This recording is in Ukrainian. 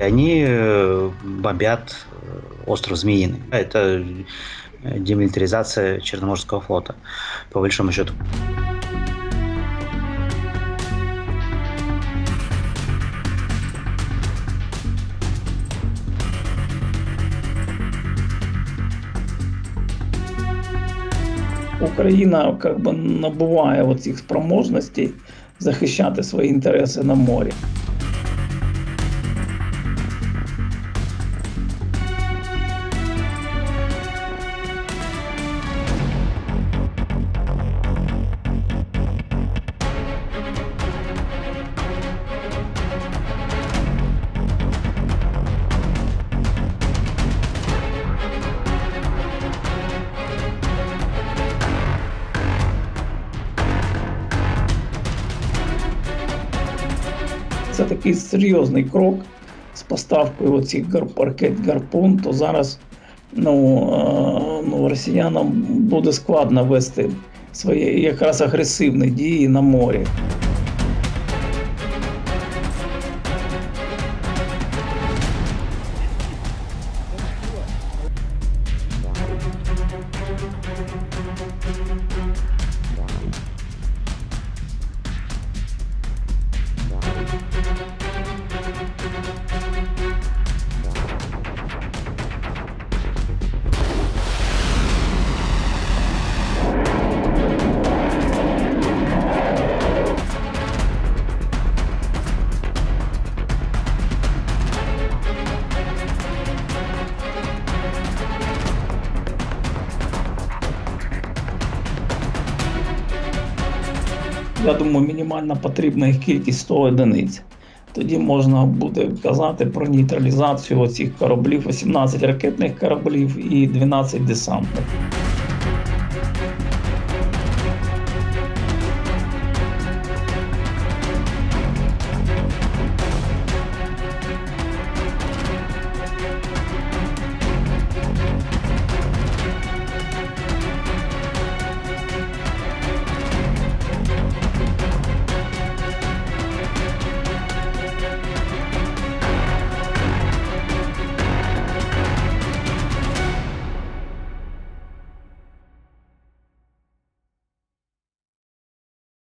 Они э, бомбят э, остров Змеиный. Это демилитаризация Черноморского флота, по большому счету. Україна как би набуває оцих спроможностей захищати свої інтереси на морі. Це такий серйозний крок з поставкою оцих паркет гарпун, то зараз ну, ну, росіянам буде складно вести свої якраз агресивні дії на морі. Я думаю, мінімальна потрібна їх кількість 100 одиниць. Тоді можна буде казати про нейтралізацію цих кораблів, 18 ракетних кораблів і 12 десантних.